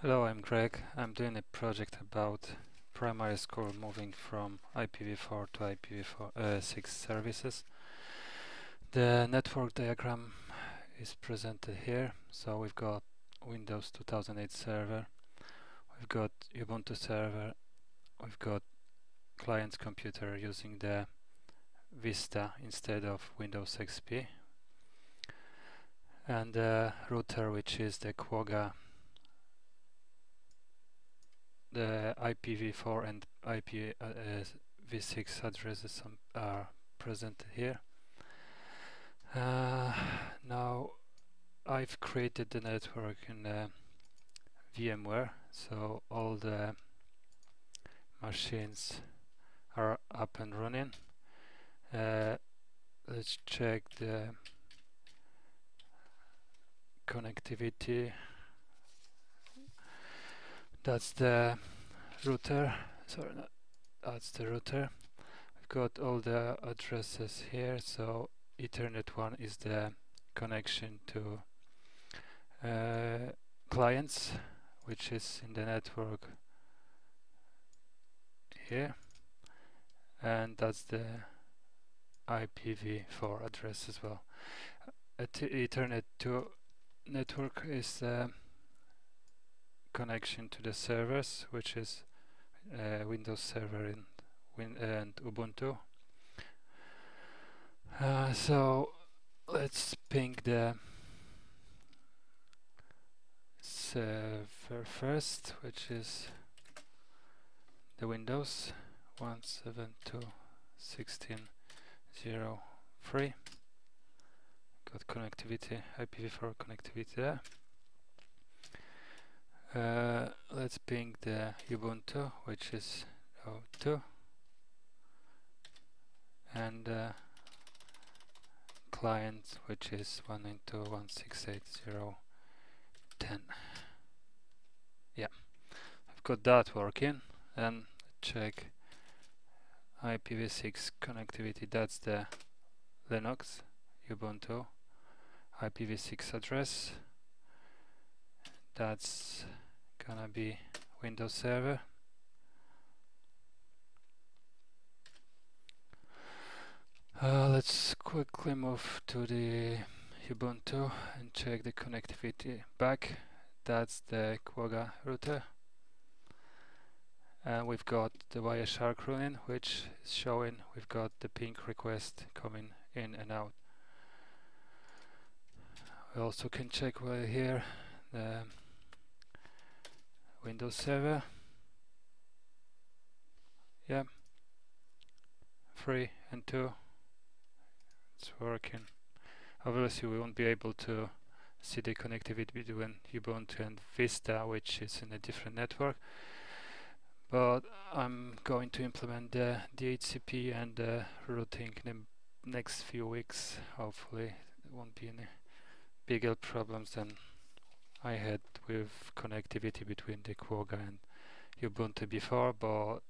Hello, I'm Greg. I'm doing a project about primary school moving from IPv4 to IPv6 uh, services. The network diagram is presented here. So we've got Windows 2008 server, we've got Ubuntu server, we've got client's computer using the Vista instead of Windows XP and the router which is the Quagga the IPv4 and IPv6 addresses are present here. Uh, now I've created the network in uh, VMware so all the machines are up and running. Uh, let's check the connectivity that's the router. Sorry that's the router. We've got all the addresses here so ethernet 1 is the connection to uh, clients which is in the network here. And that's the IPv4 address as well. Ethernet 2 network is the connection to the servers which is uh, Windows Server and, Win and Ubuntu. Uh, so let's ping the server first which is the Windows 172.16.03 got connectivity IPv4 connectivity there uh, let's ping the Ubuntu which is 02 and uh, client which is 192.168.0.10 yeah I've got that working. And check IPv6 connectivity. That's the Linux Ubuntu IPv6 address that's gonna be Windows Server. Uh, let's quickly move to the Ubuntu and check the connectivity back. That's the Quagga router. And we've got the Wireshark running which is showing we've got the ping request coming in and out. We also can check well here the Windows Server. Yeah. 3 and 2 it's working. Obviously we won't be able to see the connectivity between Ubuntu and Vista which is in a different network. But I'm going to implement the DHCP and the routing in the next few weeks. Hopefully there won't be any bigger problems than I had with connectivity between the Quagga and Ubuntu before but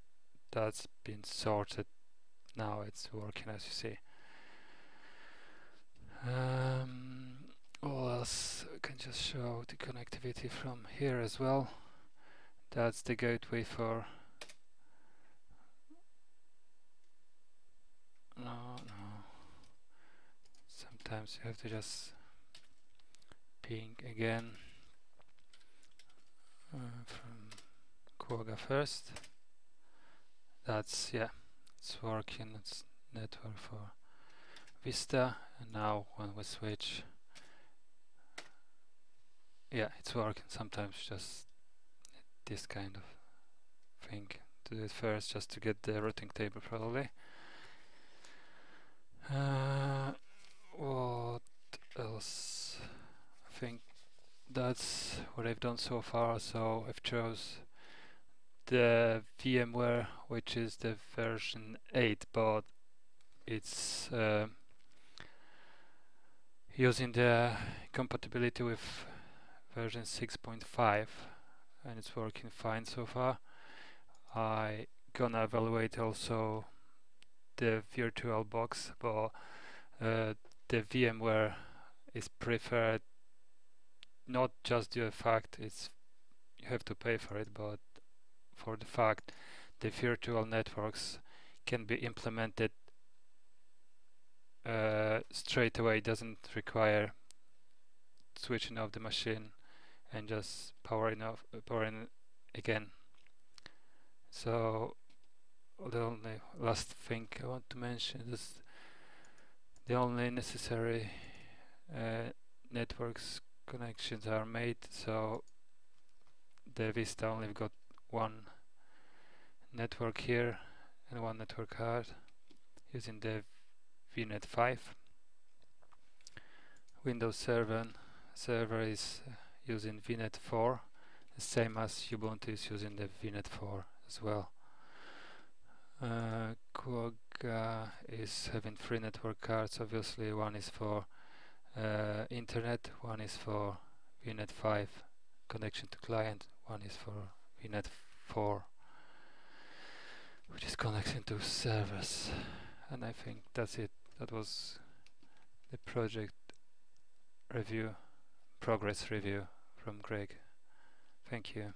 that's been sorted. Now it's working as you see. Um, else I can just show the connectivity from here as well. That's the gateway for no no. Sometimes you have to just ping again uh, from Quagga first. That's yeah it's working it's network for Vista. And now when we switch yeah it's working. Sometimes just this kind of thing. To do it first just to get the routing table probably. Uh, what else? I think that's what I've done so far. So I've chose the VMware which is the version 8 but it's uh, using the compatibility with version 6.5 and it's working fine so far. I gonna evaluate also the virtual box but uh, the VMware is preferred not just the fact it's you have to pay for it but for the fact the virtual networks can be implemented uh, straight away doesn't require switching off the machine and just powering off uh, powering again. So the only last thing I want to mention is the only necessary uh, networks connections are made. So the Vista only got one network here and one network card using the VNet 5 Windows 7 server is uh, using VNet 4 the same as Ubuntu is using the VNet 4 as well. Uh, Quagga is having three network cards obviously. One is for uh, internet one is for VNet 5 connection to client one is for VNet 4 which is connecting to servers and I think that's it. That was the project review progress review from Greg. Thank you